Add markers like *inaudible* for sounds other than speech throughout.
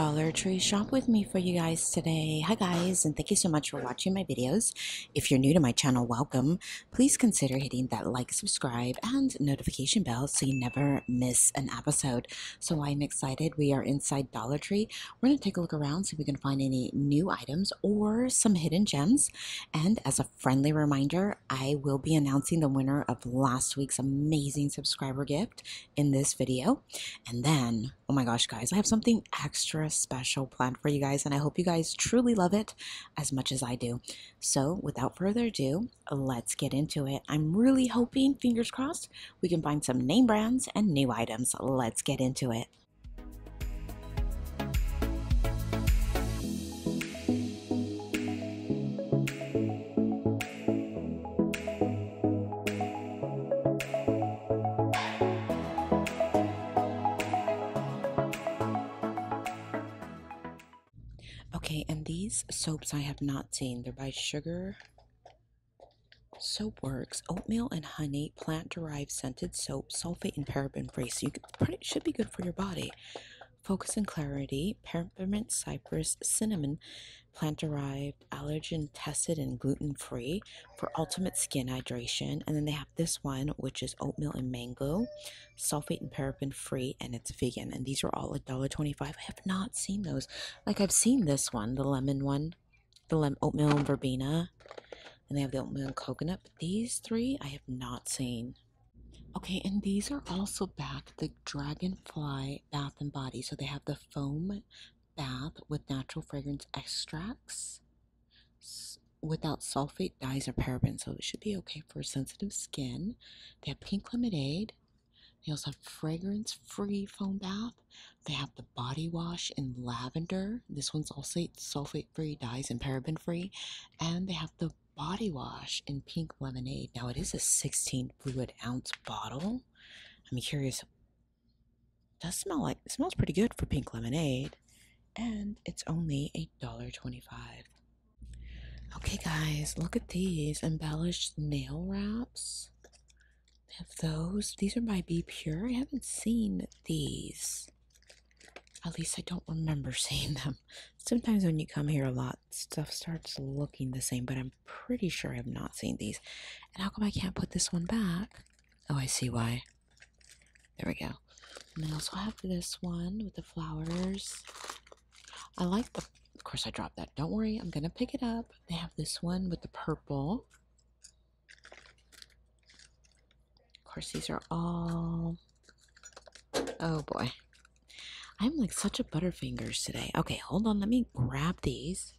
Dollar Tree shop with me for you guys today. Hi guys, and thank you so much for watching my videos. If you're new to my channel, welcome. Please consider hitting that like, subscribe, and notification bell so you never miss an episode. So I'm excited. We are inside Dollar Tree. We're going to take a look around, see if we can find any new items or some hidden gems. And as a friendly reminder, I will be announcing the winner of last week's amazing subscriber gift in this video. And then, oh my gosh, guys, I have something extra special planned for you guys, and I hope you guys truly love it as much as I do. So, without further ado, let's get into it. I'm really hoping, fingers crossed, we can find some name brands and new items. Let's get into it. Soaps I have not seen. They're by Sugar Soap Works, oatmeal and honey, plant derived scented soap, sulfate and paraben free. So you could, should be good for your body. Focus and Clarity, Peppermint, Cypress, Cinnamon, plant derived, allergen tested, and gluten free for ultimate skin hydration. And then they have this one, which is oatmeal and mango, sulfate and paraben free, and it's vegan. And these are all $1.25. I have not seen those. Like I've seen this one, the lemon one, the lem- oatmeal and verbena, and they have the oatmeal and coconut. But these three I have not seen. Okay, and these are also back the Dragonfly Bath and Body. So they have the foam bath with natural fragrance extracts without sulfate, dyes, or parabens. So it should be okay for sensitive skin. They have pink lemonade. They also have fragrance free foam bath. They have the body wash in lavender. This one's also sulfate free, dyes, and paraben free. And they have the body wash in pink lemonade. Now it is a 16 fluid ounce bottle. I'm curious. It does smell like it smells pretty good for pink lemonade. And it's only $8.25. Okay guys, look at these embellished nail wraps. They have those. These are by Be Pure. I haven't seen these. At least I don't remember *laughs* seeing them. Sometimes when you come here a lot, stuff starts looking the same, but I'm pretty sure I have not seen these. And how come I can't put this one back? Oh, I see why. There we go. And I also have this one with the flowers. I like the, of course I dropped that. Don't worry, I'm going to pick it up. They have this one with the purple. Of course, these are all, oh boy. I'm like such a butterfingers today. Okay, hold on. Let me grab these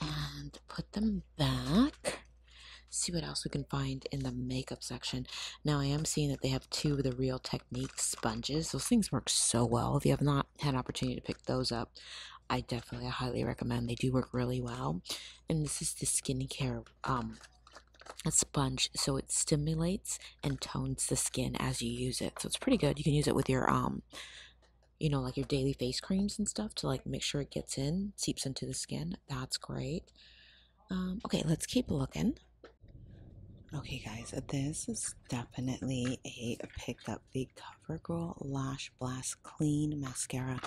and put them back. See what else we can find in the makeup section. Now, I am seeing that they have two of the Real Technique sponges. Those things work so well. If you have not had an opportunity to pick those up, I definitely I highly recommend. They do work really well. And this is the skincare um, a sponge so it stimulates and tones the skin as you use it so it's pretty good you can use it with your um you know, like your daily face creams and stuff to like make sure it gets in, seeps into the skin. That's great. Um, okay, let's keep looking. Okay, guys, this is definitely a pickup. The CoverGirl Lash Blast Clean Mascara.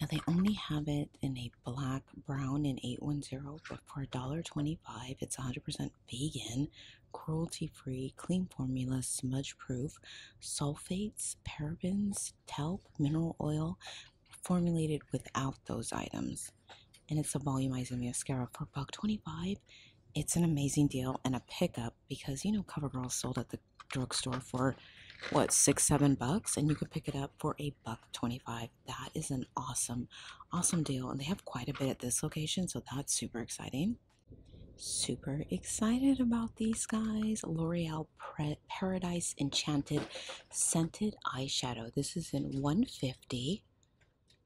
Now, they only have it in a black, brown, and 810, but for $1.25, it's 100% vegan, cruelty free, clean formula, smudge proof, sulfates, parabens, talc, mineral oil, formulated without those items. And it's a volumizing mascara for buck 25. it's an amazing deal and a pickup because you know CoverGirl sold at the drugstore for what six seven bucks and you can pick it up for a buck 25 that is an awesome awesome deal and they have quite a bit at this location so that's super exciting super excited about these guys. L'oreal paradise enchanted scented eyeshadow. This is in 150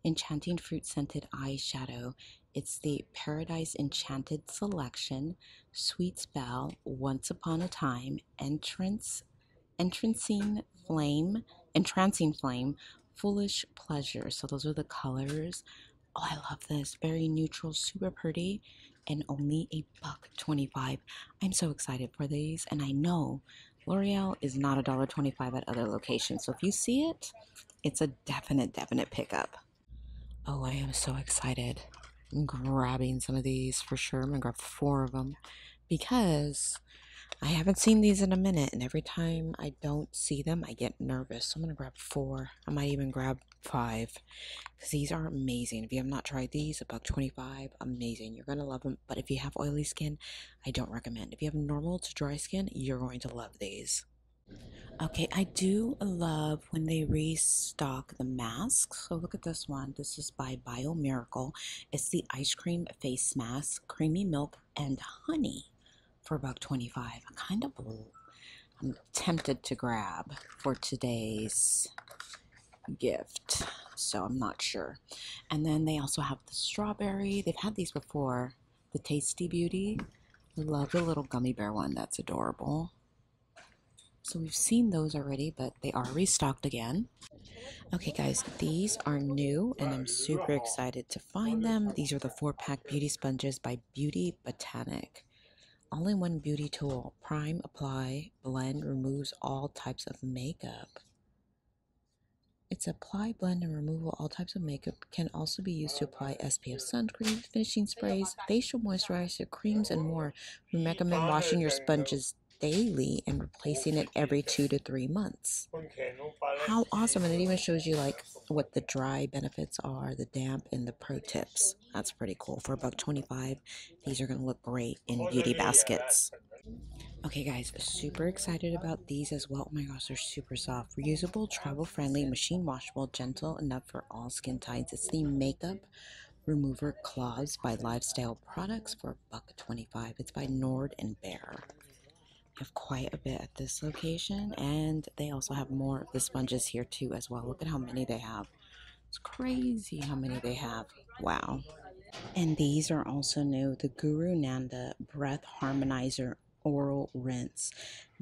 enchanting fruit scented eyeshadow. It's the Paradise Enchanted Selection, Sweet Spell, Once Upon a Time, Entrance, Entrancing Flame, Entrancing Flame, Foolish Pleasure. So those are the colors. Oh, I love this. Very neutral, super pretty, and only a buck 25. I'm so excited for these, and I know L'Oreal is not a dollar 25 at other locations. So if you see it, it's a definite, definite pickup. Oh, I am so excited. I'm grabbing some of these for sure. I'm gonna grab four of them because I haven't seen these in a minute, and every time I don't see them, I get nervous. So I'm gonna grab four. I might even grab five because these are amazing. If you have not tried these, a buck twenty-five, amazing. You're gonna love them. But if you have oily skin, I don't recommend. If you have normal to dry skin, you're going to love these. Okay, I do love when they restock the masks. So look at this one. This is by Bio Miracle. It's the ice cream face mask, creamy milk and honey for about 25. I kind of I'm tempted to grab for today's gift. So I'm not sure. And then they also have the strawberry. They've had these before. The Tasty Beauty. Love the little gummy bear one. That's adorable. So we've seen those already, but they are restocked again. Okay, guys, these are new and I'm super excited to find them. These are the four pack beauty sponges by Beauty Botanic. All in one beauty tool. Prime, apply, blend, removes all types of makeup. Its apply, blend, and removal all types of makeup can also be used to apply SPF sunscreen, finishing sprays, facial moisturizer, creams, and more. We recommend washing your sponges daily and replacing it every two to three months. How awesome! And it even shows you like what the dry benefits are, the damp, and the pro tips. That's pretty cool. For about 25, these are going to look great in beauty baskets. Okay, guys, super excited about these as well. Oh my gosh, they're super soft. Reusable, travel friendly, machine washable, gentle enough for all skin types. It's the makeup remover cloths by Lifestyle Products for buck 25. It's by Nord and Bear have quite a bit at this location and they also have more of the sponges here too as well look at how many they have it's crazy how many they have wow and these are also new the GuruNanda breath harmonizer oral rinse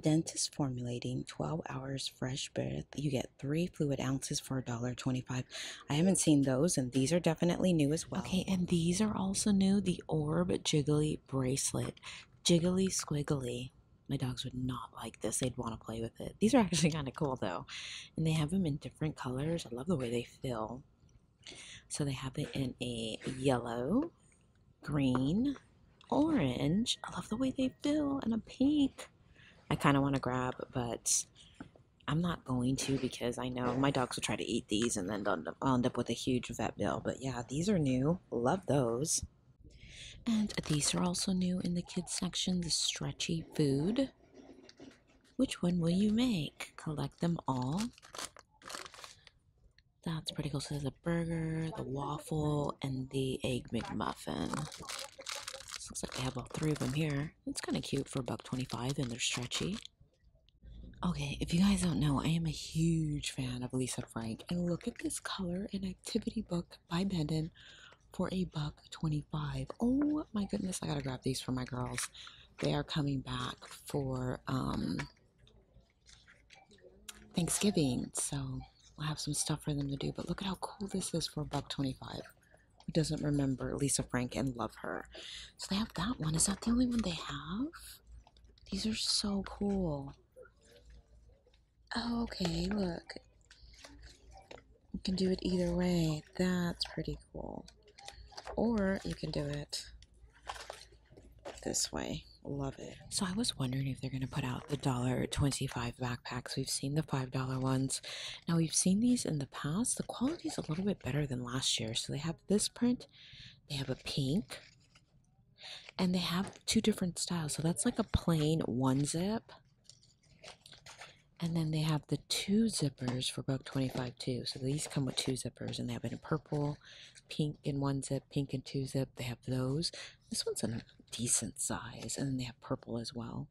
dentist formulating 12 hours fresh breath you get three fluid ounces for a dollar 25 i haven't seen those and these are definitely new as well okay and these are also new the orb jiggly bracelet jiggly squiggly my dogs would not like this. They'd want to play with it. These are actually kind of cool though. And they have them in different colors. I love the way they feel. So they have it in a yellow, green, orange. I love the way they feel. And a pink. I kind of want to grab, but I'm not going to because I know my dogs will try to eat these and then I'll end up with a huge vet bill. But yeah, these are new. Love those. And these are also new in the kids section, the stretchy food. Which one will you make? Collect them all. That's pretty cool. So there's a burger, the waffle, and the egg McMuffin. Looks like have all three of them here. It's kind of cute for a buck 25 and they're stretchy. Okay, if you guys don't know, I am a huge fan of Lisa Frank. And look at this color and activity book by Bendon for a buck 25. Oh my goodness, I gotta grab these for my girls. They are coming back for um, Thanksgiving, so I'll have some stuff for them to do. But look at how cool this is for a buck 25. Doesn't remember Lisa Frank and love her? So they have that one. Is that the only one they have? These are so cool. Oh, okay, look. You can do it either way. That's pretty cool or you can do it this way. Love it. So I was wondering if they're going to put out the dollar 25 backpacks. We've seen the $5 ones. Now we've seen these in the past. The quality is a little bit better than last year. So they have this print. They have a pink. And they have two different styles. So that's like a plain one zip. And then they have the two zippers for about 25 too. So these come with two zippers and they have it in purple, pink in one zip, pink in two zip. They have those. This one's in a decent size and then they have purple as well.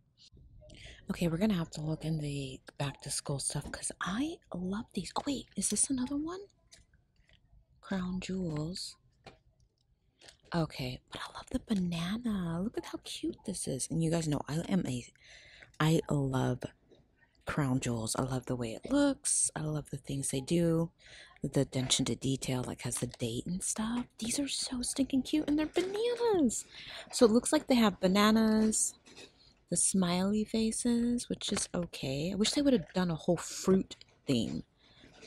Okay, we're gonna have to look in the back to school stuff because I love these. Oh wait, is this another one? Crown Jewels. Okay, but I love the banana. Look at how cute this is. And you guys know I am a I love crown jewels. I love the way it looks. I love the things they do. The attention to detail, like has the date and stuff. These are so stinking cute and they're bananas. So it looks like they have bananas, the smiley faces, which is okay. I wish they would have done a whole fruit theme.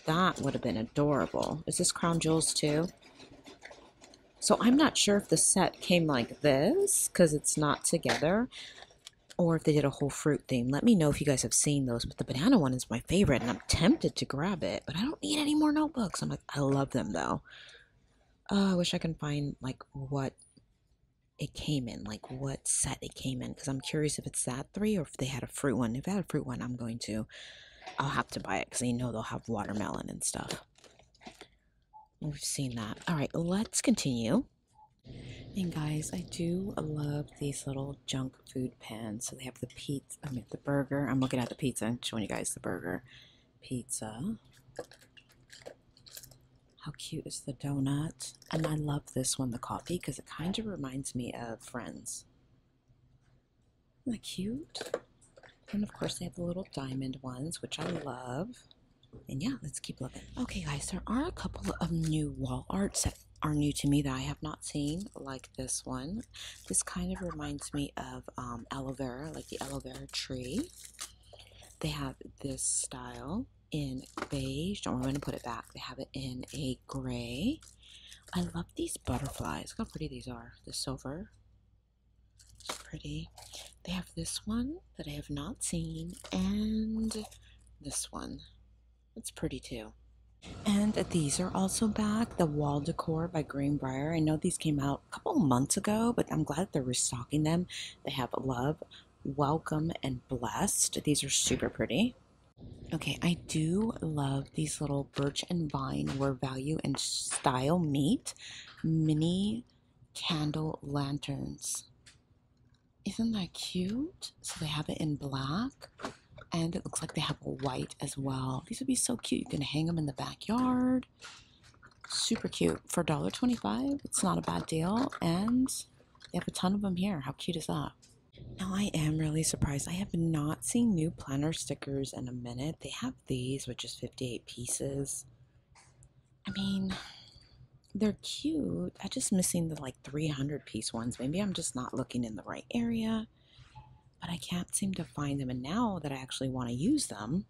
That would have been adorable. Is this crown jewels too? So I'm not sure if the set came like this because it's not together or if they did a whole fruit theme. Let me know if you guys have seen those. But the banana one is my favorite and I'm tempted to grab it, but I don't need any more notebooks. I'm like, I love them though. Oh, I wish I can find like what it came in, like what set it came in, because I'm curious if it's that three or if they had a fruit one. If they had a fruit one, I'm going to, I'll have to buy it because I know they'll have watermelon and stuff. We've seen that. All right, let's continue. And guys, I do love these little junk food pans. So they have the pizza, I mean the burger. I'm looking at the pizza and showing you guys the burger. Pizza. How cute is the donut? And I love this one, the coffee, because it kind of reminds me of Friends. Isn't that cute? And of course, they have the little diamond ones, which I love. And yeah, let's keep looking. Okay, guys, there are a couple of new wall art that are new to me that I have not seen, like this one. This kind of reminds me of um, aloe vera, like the aloe vera tree. They have this style in beige. Don't going to put it back. They have it in a gray. I love these butterflies. Look how pretty these are. The silver. It's pretty. They have this one that I have not seen, and this one. It's pretty too. And these are also back, the wall decor by Greenbrier. I know these came out a couple months ago, but I'm glad they're restocking them. They have love, welcome, and blessed. These are super pretty. Okay, I do love these little birch and vine where value and style meet mini candle lanterns. Isn't that cute? So they have it in black and it looks like they have a white as well. These would be so cute. You can hang them in the backyard. Super cute. For $1.25, it's not a bad deal. And they have a ton of them here. How cute is that? Now, I am really surprised. I have not seen new planner stickers in a minute. They have these, which is 58 pieces. I mean, they're cute. I'm just missing the like 300 piece ones. Maybe I'm just not looking in the right area but I can't seem to find them. And now that I actually want to use them,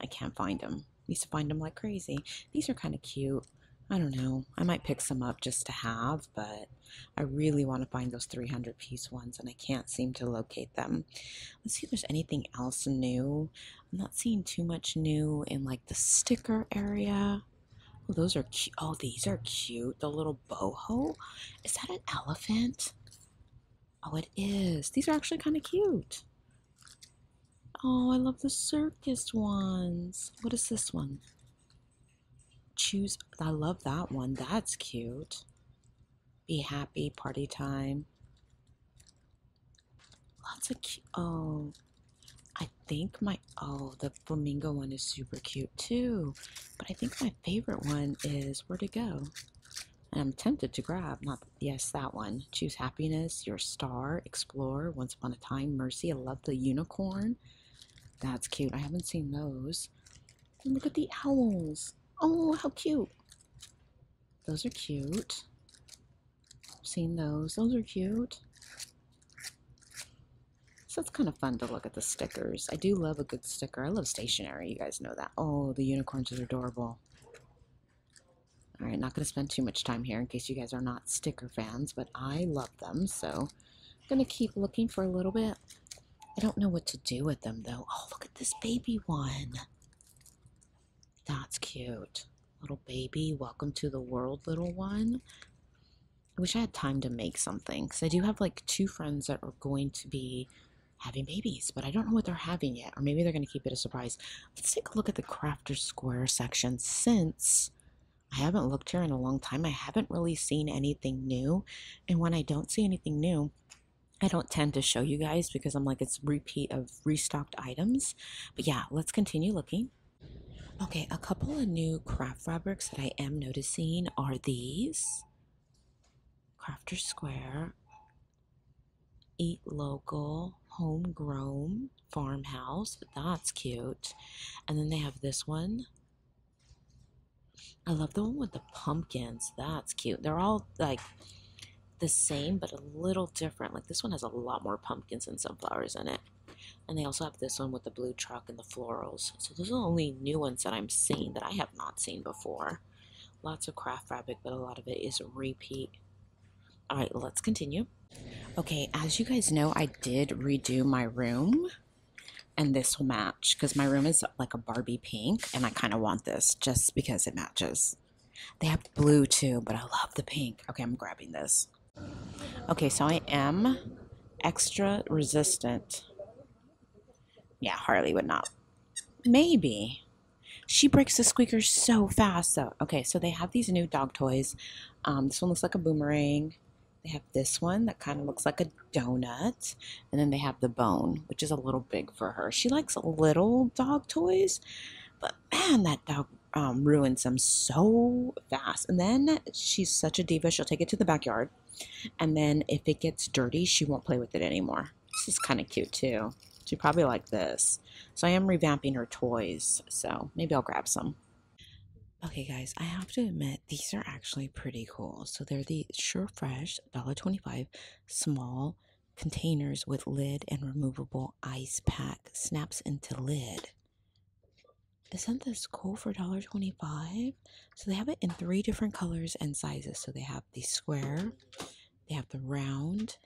I can't find them. I used to find them like crazy. These are kind of cute. I don't know. I might pick some up just to have, but I really want to find those 300 piece ones and I can't seem to locate them. Let's see if there's anything else new. I'm not seeing too much new in like the sticker area. Oh, those are cute. Oh, these are cute. The little boho. Is that an elephant? Oh, it is. These are actually kind of cute. Oh, I love the circus ones. What is this one? Choose. I love that one. That's cute. Be happy, party time. Lots of cute. Oh, I think my. Oh, the flamingo one is super cute too. But I think my favorite one is Where to Go. And I'm tempted to grab, not, yes, that one. Choose happiness, your star, explore, once upon a time, mercy. I love the unicorn. That's cute. I haven't seen those. And look at the owls. Oh, how cute. Those are cute. seen those. Those are cute. So it's kind of fun to look at the stickers. I do love a good sticker. I love stationery. You guys know that. Oh, the unicorns are adorable. All right, not going to spend too much time here in case you guys are not sticker fans, but I love them, so I'm going to keep looking for a little bit. I don't know what to do with them, though. Oh, look at this baby one. That's cute. Little baby, welcome to the world, little one. I wish I had time to make something, because I do have, like, two friends that are going to be having babies, but I don't know what they're having yet, or maybe they're going to keep it a surprise. Let's take a look at the Crafter's Square section, since I haven't looked here in a long time. I haven't really seen anything new. And when I don't see anything new, I don't tend to show you guys because I'm like, it's repeat of restocked items. But yeah, let's continue looking. Okay, a couple of new craft fabrics that I am noticing are these. Crafter's Square, Eat Local, Homegrown, Farmhouse. That's cute. And then they have this one, I love the one with the pumpkins. That's cute. They're all like the same, but a little different. Like this one has a lot more pumpkins and sunflowers in it. And they also have this one with the blue truck and the florals. So those are the only new ones that I'm seeing that I have not seen before. Lots of craft fabric, but a lot of it is repeat. All right, let's continue. Okay, as you guys know, I did redo my room and this will match because my room is like a Barbie pink and I kind of want this just because it matches. They have blue too, but I love the pink. Okay, I'm grabbing this. Okay, so I am extra resistant. Yeah, Harley would not. Maybe. She breaks the squeaker so fast though. Okay, so they have these new dog toys. Um, this one looks like a boomerang. They have this one that kind of looks like a donut. And then they have the bone, which is a little big for her. She likes little dog toys, but man, that dog um, ruins them so fast. And then she's such a diva, she'll take it to the backyard. And then if it gets dirty, she won't play with it anymore. This is kind of cute too. She probably like this. So I am revamping her toys. So maybe I'll grab some. Okay, guys, I have to admit these are actually pretty cool. So they're the Sure Fresh $1.25 small containers with lid and removable ice pack. Snaps into lid. Isn't this cool for $1.25? So they have it in three different colors and sizes. So they have the square, they have the round,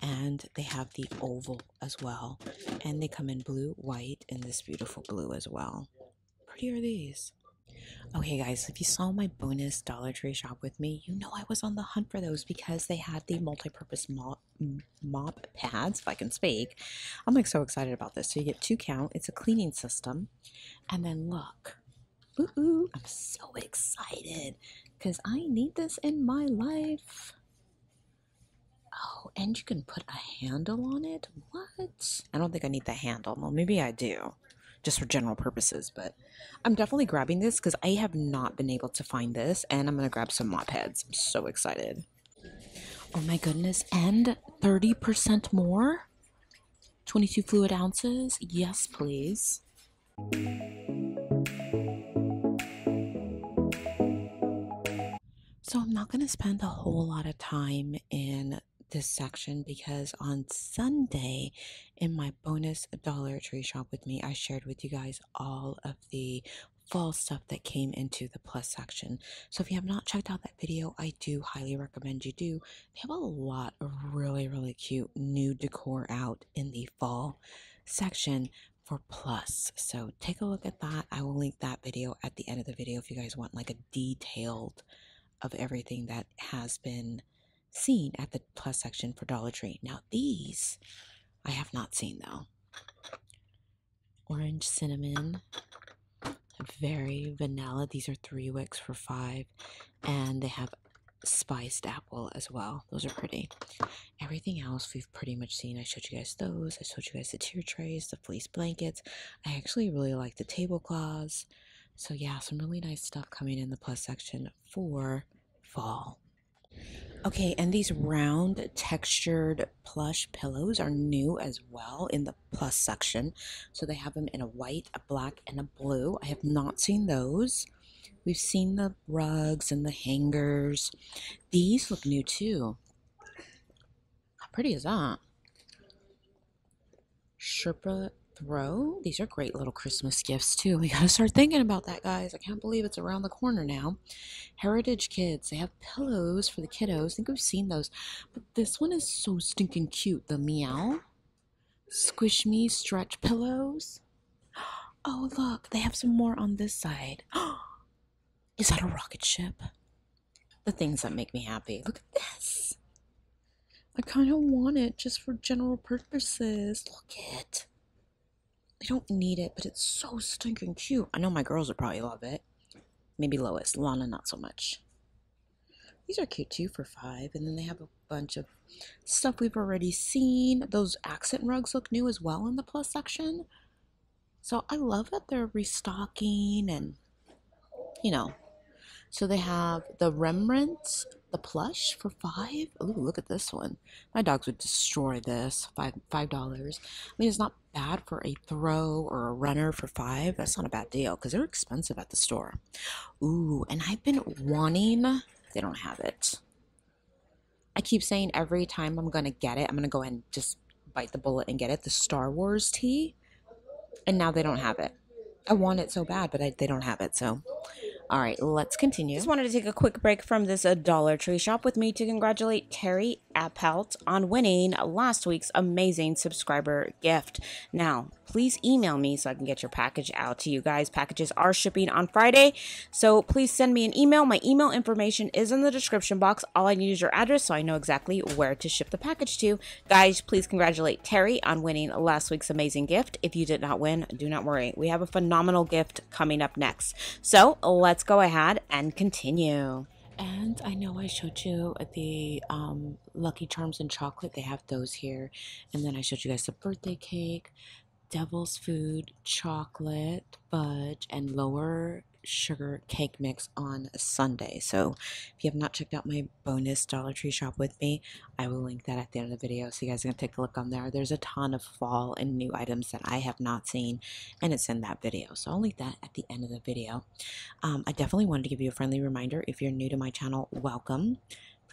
and they have the oval as well. And they come in blue, white, and this beautiful blue as well. Pretty are these. Okay, guys, if you saw my bonus Dollar Tree shop with me, you know I was on the hunt for those because they had the multi-purpose mop, mop pads, if I can speak. I'm like so excited about this. So you get two count. It's a cleaning system. And then look. Ooh, ooh I'm so excited because I need this in my life. Oh, and you can put a handle on it? What? I don't think I need the handle. Well, maybe I do just for general purposes. But I'm definitely grabbing this because I have not been able to find this, and I'm gonna grab some mop heads. I'm so excited. Oh my goodness, and 30% more? 22 fluid ounces? Yes, please. So I'm not going to spend a whole lot of time in this section because on Sunday in my bonus Dollar Tree shop with me, I shared with you guys all of the fall stuff that came into the plus section. So if you have not checked out that video, I do highly recommend you do. They have a lot of really, really cute new decor out in the fall section for plus. So take a look at that. I will link that video at the end of the video if you guys want like a detailed of everything that has been seen at the plus section for Dollar Tree. Now, these I have not seen though. Orange cinnamon, very vanilla. These are three wicks for five, and they have spiced apple as well. Those are pretty. Everything else we've pretty much seen. I showed you guys those. I showed you guys the tier trays, the fleece blankets. I actually really like the tablecloths. So yeah, some really nice stuff coming in the plus section for fall. Okay, and these round textured plush pillows are new as well in the plus section. So they have them in a white, a black, and a blue. I have not seen those. We've seen the rugs and the hangers. These look new too. How pretty is that? Sherpa throw. These are great little Christmas gifts too. We gotta start thinking about that, guys. I can't believe it's around the corner now. Heritage Kids. They have pillows for the kiddos. I think we've seen those. But this one is so stinking cute. The meow. Squish me stretch pillows. *gasps* Oh, look. They have some more on this side. *gasps* Is that a rocket ship? The things that make me happy. Look at this. I kind of want it just for general purposes. Look at it. I don't need it, but it's so stinking cute. I know my girls would probably love it. Maybe Lois. Lana, not so much. These are cute too for five. And then they have a bunch of stuff we've already seen. Those accent rugs look new as well in the plus section. So I love that they're restocking and, you know. So they have the Rembrandt the plush for five. Ooh, look at this one. My dogs would destroy this. Five five dollars. I mean, it's not bad for a throw or a runner for five. That's not a bad deal because they're expensive at the store. Ooh, and I've been wanting. They don't have it. I keep saying every time I'm gonna get it, I'm gonna go ahead and just bite the bullet and get it. The Star Wars tee, and now they don't have it. I want it so bad, but I, they don't have it. So All right, let's continue. Just wanted to take a quick break from this uh, Dollar Tree shop with me to congratulate Terry Appelt on winning last week's amazing subscriber gift. Now, please email me so I can get your package out to you guys. Packages are shipping on Friday, so please send me an email. My email information is in the description box. All I need is your address so I know exactly where to ship the package to. Guys, please congratulate Terry on winning last week's amazing gift. If you did not win, do not worry. We have a phenomenal gift coming up next. So let's go ahead and continue. And I know I showed you the um, Lucky Charms and chocolate. They have those here. And then I showed you guys the birthday cake, devil's food, chocolate, fudge, and lower sugar cake mix on Sunday. So if you have not checked out my bonus Dollar Tree shop with me, I will link that at the end of the video so you guys can take a look on there. There's a ton of fall and new items that I have not seen and it's in that video. So I'll link that at the end of the video. Um, I definitely wanted to give you a friendly reminder if you're new to my channel, welcome.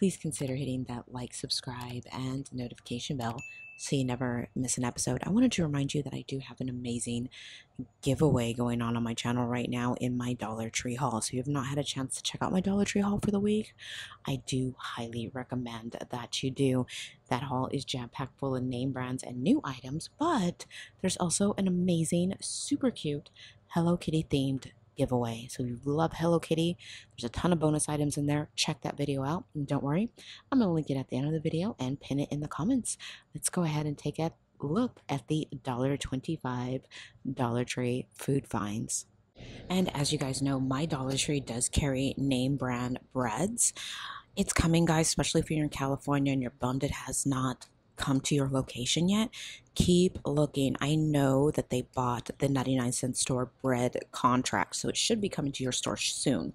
Please consider hitting that like, subscribe, and notification bell so you never miss an episode. I wanted to remind you that I do have an amazing giveaway going on on my channel right now in my Dollar Tree haul. So if you have not had a chance to check out my Dollar Tree haul for the week, I do highly recommend that you do. That haul is jam packed full of name brands and new items, but there's also an amazing, super cute Hello Kitty themed giveaway. So if you love Hello Kitty, there's a ton of bonus items in there. Check that video out. And don't worry, I'm going to link it at the end of the video and pin it in the comments. Let's go ahead and take a look at the $1.25 Dollar Tree food finds. And as you guys know, my Dollar Tree does carry name brand breads. It's coming, guys, especially if you're in California and you're bummed it has not come to your location yet, keep looking. I know that they bought the 99 cent store bread contract, so it should be coming to your store soon.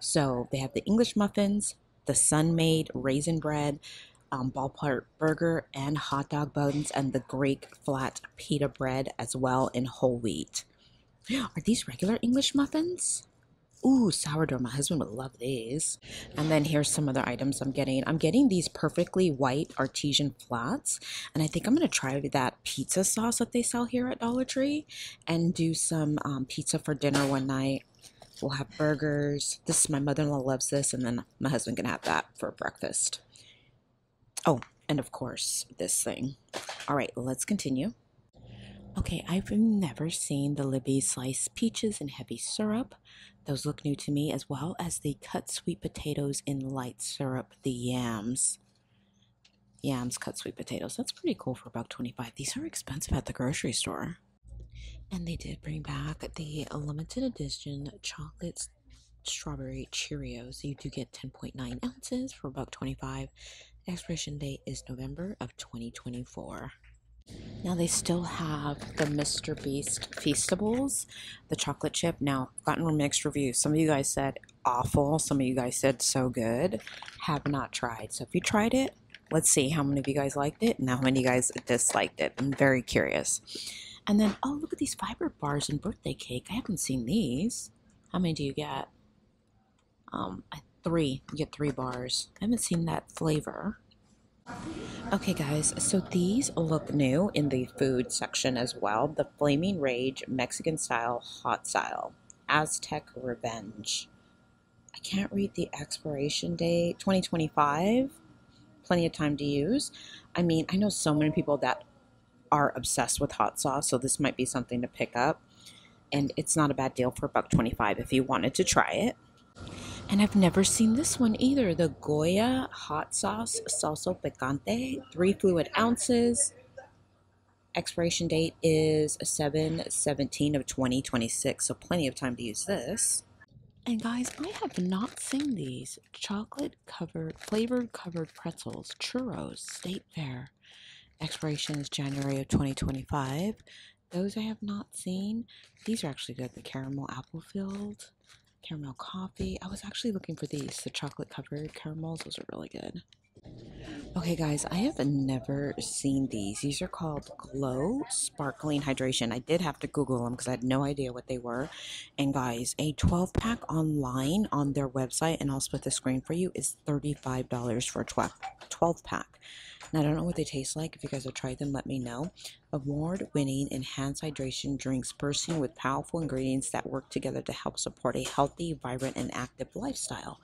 So they have the English muffins, the Sun-Maid raisin bread, um, ballpark burger, and hot dog buns, and the Greek flat pita bread as well in whole wheat. *gasps* Are these regular English muffins? Ooh, sourdough. My husband would love these. And then here's some other items I'm getting. I'm getting these perfectly white artesian flats. And I think I'm going to try that pizza sauce that they sell here at Dollar Tree and do some um, pizza for dinner one night. We'll have burgers. This my mother-in-law loves this, and then my husband can have that for breakfast. Oh, and of course, this thing. All right, let's continue. Okay, I've never seen the Libby sliced peaches in heavy syrup. Those look new to me, as well as the cut sweet potatoes in light syrup, the yams. Yams cut sweet potatoes. That's pretty cool for about 25. These are expensive at the grocery store. And they did bring back the limited edition chocolate strawberry Cheerios. You do get 10.9 ounces for about 25. Expiration date is November of 2024. Now they still have the Mr. Beast Feastables, the chocolate chip. Now, gotten mixed reviews. Some of you guys said awful. Some of you guys said so good. Have not tried. So if you tried it, let's see how many of you guys liked it and how many of you guys disliked it. I'm very curious. And then, oh, look at these fiber bars and birthday cake. I haven't seen these. How many do you get? Um, three. You get three bars. I haven't seen that flavor. Okay, guys, so these look new in the food section as well. The Flaming Rage Mexican Style Hot Style Aztec Revenge. I can't read the expiration date 2025. Plenty of time to use. I mean, I know so many people that are obsessed with hot sauce, so this might be something to pick up. And it's not a bad deal for about 25 if you wanted to try it. And I've never seen this one either. The Goya hot sauce salsa picante, three fluid ounces. Expiration date is 7 17 of 2026, so plenty of time to use this. And guys, I have not seen these chocolate covered, flavored covered pretzels, churros, State Fair. Expiration is January of 2025. Those I have not seen. These are actually good. The caramel apple filled caramel coffee. I was actually looking for these, the chocolate covered caramels. Those are really good. Okay, guys, I have never seen these. These are called Glow Sparkling Hydration. I did have to Google them because I had no idea what they were. And guys, a 12 pack online on their website, and I'll split the screen for you, is $35 for a 12, 12 pack. Now, I don't know what they taste like. If you guys have tried them, let me know. Award winning enhanced hydration drinks bursting with powerful ingredients that work together to help support a healthy, vibrant, and active lifestyle.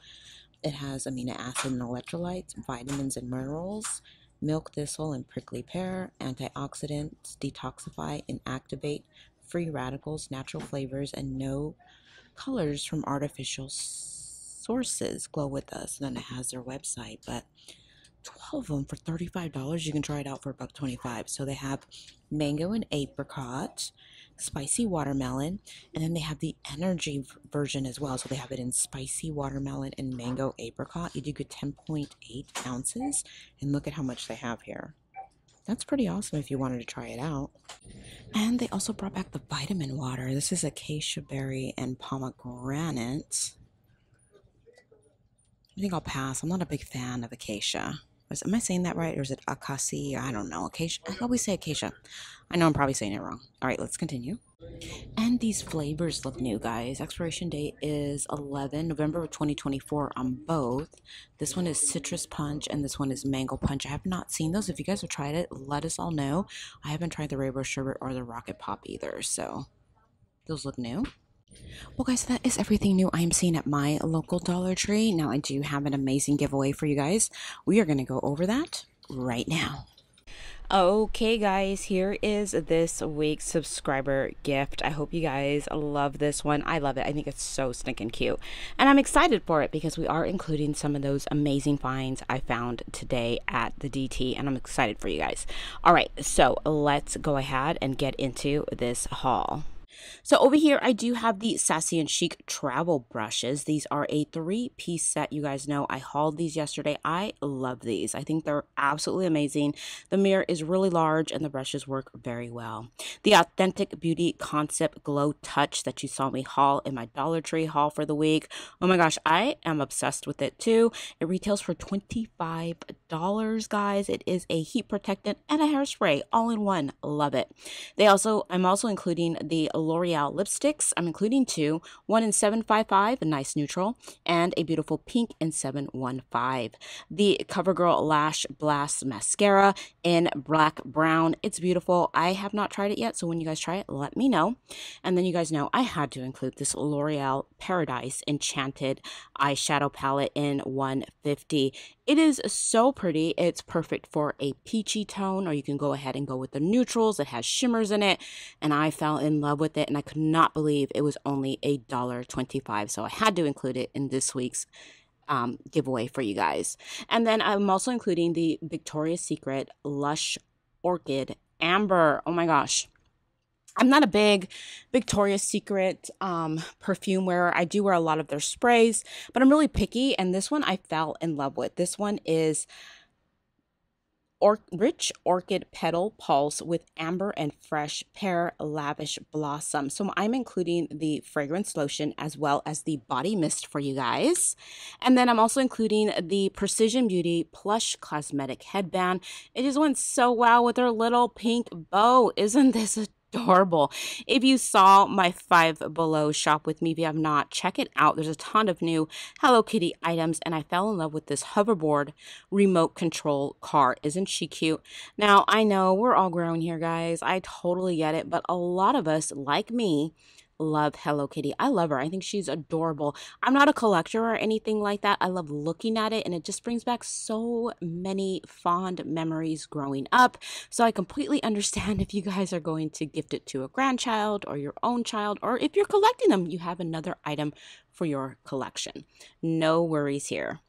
It has amino acid and electrolytes, vitamins and minerals, milk thistle and prickly pear, antioxidants, detoxify and activate, free radicals, natural flavors, and no colors from artificial sources. Glow with us. And then it has their website, but 12 of them for $35. You can try it out for about 25 So they have mango and apricot, spicy watermelon, and then they have the energy version as well. So they have it in spicy watermelon and mango apricot. You do get 10.8 ounces, and look at how much they have here. That's pretty awesome if you wanted to try it out. And they also brought back the vitamin water. This is acacia berry and pomegranate. I think I'll pass. I'm not a big fan of acacia. Was, am I saying that right? Or is it acacia? I don't know. Acacia. I always say acacia. I know I'm probably saying it wrong. All right, let's continue. And these flavors look new, guys. Expiration date is 11 November of 2024 on both. This one is citrus punch and this one is mango punch. I have not seen those. If you guys have tried it, let us all know. I haven't tried the rainbow sherbet or the rocket pop either, so those look new. Well, guys, that is everything new I am seeing at my local Dollar Tree. Now, I do have an amazing giveaway for you guys. We are going to go over that right now. Okay, guys, here is this week's subscriber gift. I hope you guys love this one. I love it. I think it's so stinking cute. And I'm excited for it because we are including some of those amazing finds I found today at the DT, and I'm excited for you guys. All right, so let's go ahead and get into this haul. So over here, I do have the Sassy and Chic travel brushes. These are a three-piece set. You guys know I hauled these yesterday. I love these. I think they're absolutely amazing. The mirror is really large and the brushes work very well. The Authentic Beauty Concept Glow Touch that you saw me haul in my Dollar Tree haul for the week. Oh my gosh, I am obsessed with it too. It retails for $25, guys. It is a heat protectant and a hairspray all in one. Love it. They also, I'm also including the L'Oreal lipsticks. I'm including two, one in 755, a nice neutral, and a beautiful pink in 715. The CoverGirl Lash Blast Mascara in black brown. It's beautiful. I have not tried it yet, so when you guys try it, let me know. And then you guys know I had to include this L'Oreal Paradise Enchanted eyeshadow palette in 150. It is so pretty. It's perfect for a peachy tone, or you can go ahead and go with the neutrals. It has shimmers in it, and I fell in love with it, and I could not believe it was only a dollar twenty-five. So I had to include it in this week's um, giveaway for you guys. And then I'm also including the Victoria's Secret Lush Orchid Amber. Oh my gosh. I'm not a big Victoria's Secret um, perfume wearer. I do wear a lot of their sprays, but I'm really picky. And this one I fell in love with. This one is or- Rich Orchid Petal Pulse with Amber and Fresh Pear Lavish Blossom. So I'm including the fragrance lotion as well as the body mist for you guys. And then I'm also including the Precision Beauty Plush Cosmetic Headband. It just went so well with her little pink bow. *laughs* Isn't this adorable. If you saw my Five Below shop with me, if you have not, check it out. There's a ton of new Hello Kitty items, and I fell in love with this hoverboard remote control car. Isn't she cute? Now, I know we're all grown here, guys. I totally get it, but a lot of us, like me, love Hello Kitty. I love her. I think she's adorable. I'm not a collector or anything like that. I love looking at it and it just brings back so many fond memories growing up. So I completely *laughs* understand if you guys are going to gift it to a grandchild or your own child, or if you're collecting them, you have another item for your collection. No worries here.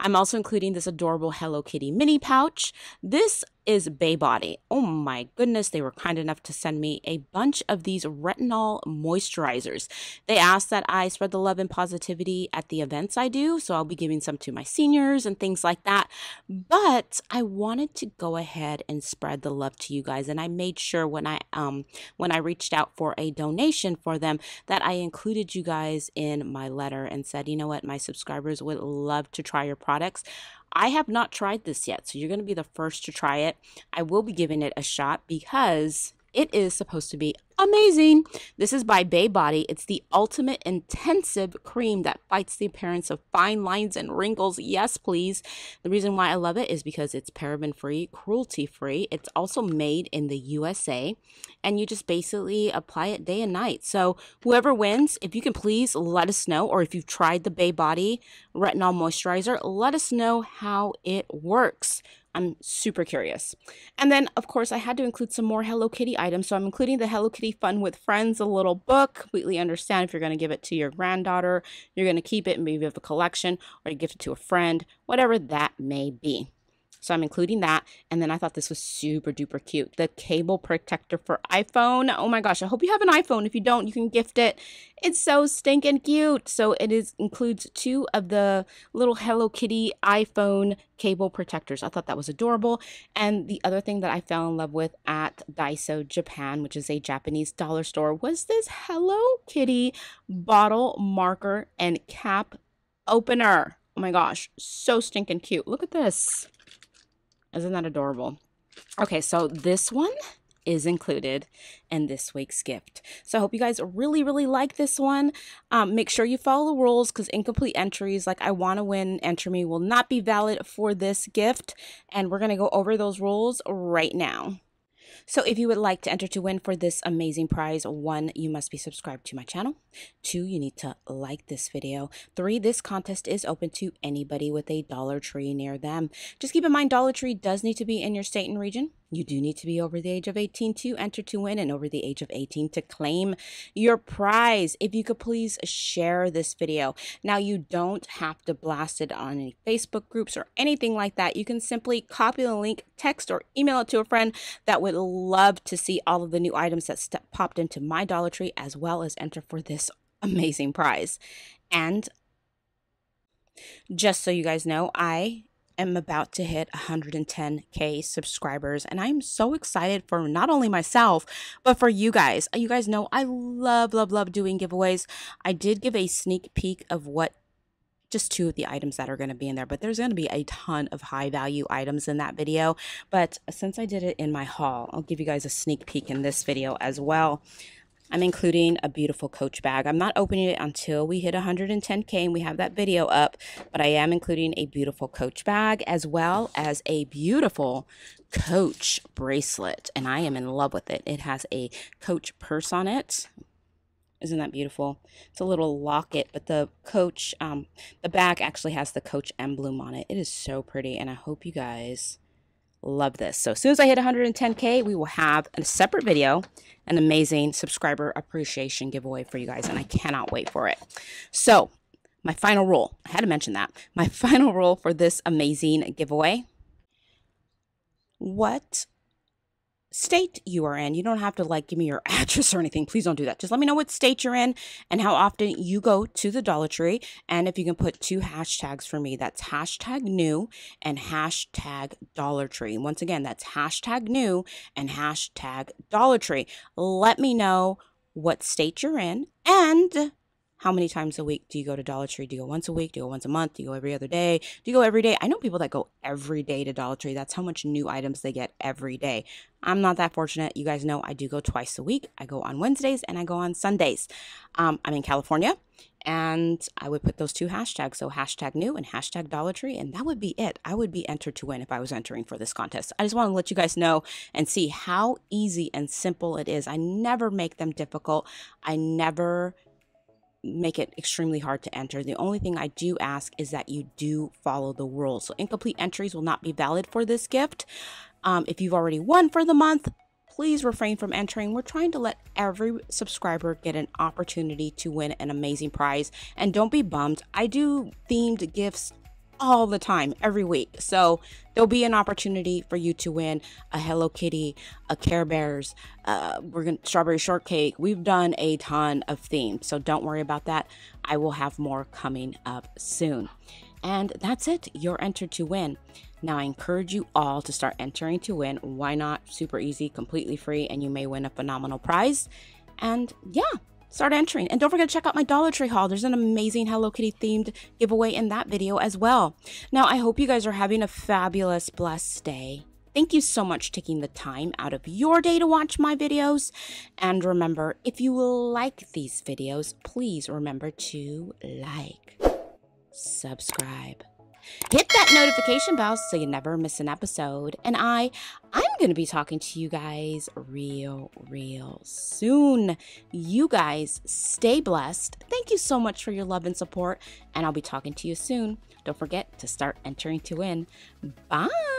I'm also including this adorable Hello Kitty mini pouch. This is Baebody. Oh my goodness, they were kind enough to send me a bunch of these retinol moisturizers. They asked that I spread the love and positivity at the events I do, so I'll be giving some to my seniors and things like that. But I wanted to go ahead and spread the love to you guys, and I made sure when I um when I reached out for a donation for them that I included you guys in my letter and said, you know what, my subscribers would love to try your products. I have not tried this yet, so you're going to be the first to try it. I will be giving it a shot because it is supposed to be amazing. This is by Baebody. It's the ultimate intensive cream that fights the appearance of fine lines and wrinkles. Yes, please. The reason why I love it is because it's paraben free, cruelty free. It's also made in the USA, and you just basically apply it day and night. So, whoever wins, if you can please let us know, or if you've tried the Baebody retinol moisturizer, let us know how it works. I'm super curious. And then, of course, I had to include some more Hello Kitty items. So I'm including the Hello Kitty Fun with Friends, a little book. Completely understand if you're going to give it to your granddaughter, you're going to keep it, maybe you have a collection, or you gift it to a friend, whatever that may be. So I'm including that. And then I thought this was super duper cute. The cable protector for iPhone. Oh my gosh, I hope you have an iPhone. If you don't, you can gift it. It's so stinking cute. So it is includes two of the little Hello Kitty iPhone cable protectors. I thought that was adorable. And the other thing that I fell in love with at Daiso Japan, which is a Japanese dollar store, was this Hello Kitty bottle marker and cap opener. Oh my gosh, so stinking cute. Look at this. Isn't that adorable? Okay, so this one is included in this week's gift. So I hope you guys really, really like this one. Um, make sure you follow the rules because incomplete entries like I want to win, enter me will not be valid for this gift. And we're going to go over those rules right now. So if you would like to enter to win for this amazing prize, one, you must be subscribed to my channel. Two, you need to like this video. Three, this contest is open to anybody with a Dollar Tree near them. Just keep in mind, Dollar Tree does need to be in your state and region. You do need to be over the age of 18 to enter to win and over the age of 18 to claim your prize. If you could please share this video. Now, you don't have to blast it on any Facebook groups or anything like that. You can simply copy the link, text, or email it to a friend that would love to see all of the new items that popped into my Dollar Tree as well as enter for this amazing prize. And just so you guys know, I am about to hit 110k subscribers and I'm so excited for not only myself but for you guys. You guys know I love love love doing giveaways. I did give a sneak peek of what just two of the items that are going to be in there, but there's going to be a ton of high value items in that video. But since I did it in my haul, I'll give you guys a sneak peek in this video as well. I'm including a beautiful coach bag. I'm not opening it until we hit 110K and we have that video up, but I am including a beautiful coach bag as well as a beautiful coach bracelet. And I am in love with it. It has a coach purse on it. Isn't that beautiful? It's a little locket, but the coach, um, the bag actually has the coach emblem on it. It is so pretty, and I hope you guys love this. So as soon as I hit 110K, we will have a separate video, an amazing subscriber appreciation giveaway for you guys, and I cannot wait for it. So my final rule, I had to mention that. My *laughs* final rule for this amazing giveaway. What state you are in. You don't have to like give me your *laughs* address or anything. Please don't do that. Just let me know what state you're in and how often you go to the Dollar Tree. And if you can put two hashtags for me, that's hashtag new and hashtag Dollar Tree. Once again, that's hashtag new and hashtag Dollar Tree. Let me know what state you're in and how many times a week do you go to Dollar Tree? Do you go once a week? Do you go once a month? Do you go every other day? Do you go every day? I know people that go every day to Dollar Tree. That's how much new items they get every day. I'm not that fortunate. You guys know I do go twice a week. I go on Wednesdays and I go on Sundays. Um, I'm in California and I would put those two hashtags. So hashtag new and hashtag Dollar Tree. And that would be it. I would be entered to win if I was entering for this contest. I just want to let you guys know and see how easy and simple it is. I never make them difficult. I never make it extremely hard to enter. The only thing I do ask is that you do follow the rules. So incomplete entries will not be valid for this gift. Um, if you've already won for the month, please refrain from entering. We're trying to let every subscriber get an opportunity to win an amazing prize. And don't be bummed. I do themed gifts all the time, every week. So there'll be an opportunity for you to win a Hello Kitty, a Care Bears, uh, we're gonna strawberry shortcake. We've done a ton of themes, so don't worry about that. I will have more coming up soon. And that's it. You're entered to win. Now, I encourage you all to start entering to win. Why not? Super easy, completely free, and you may win a phenomenal prize. And yeah, start entering. And don't forget to check out my Dollar Tree haul. There's an amazing Hello Kitty themed giveaway in that video as well. Now, I hope you guys are having a fabulous, blessed day. Thank you so much taking the time out of your day to watch my videos. And remember, if you like these videos, please remember to like, subscribe, hit that notification bell so you never miss an episode. And I, I'm going to be talking to you guys real, real soon. You guys stay blessed. Thank you so much for your love and support. And I'll be talking to you soon. Don't forget to start entering to win. Bye.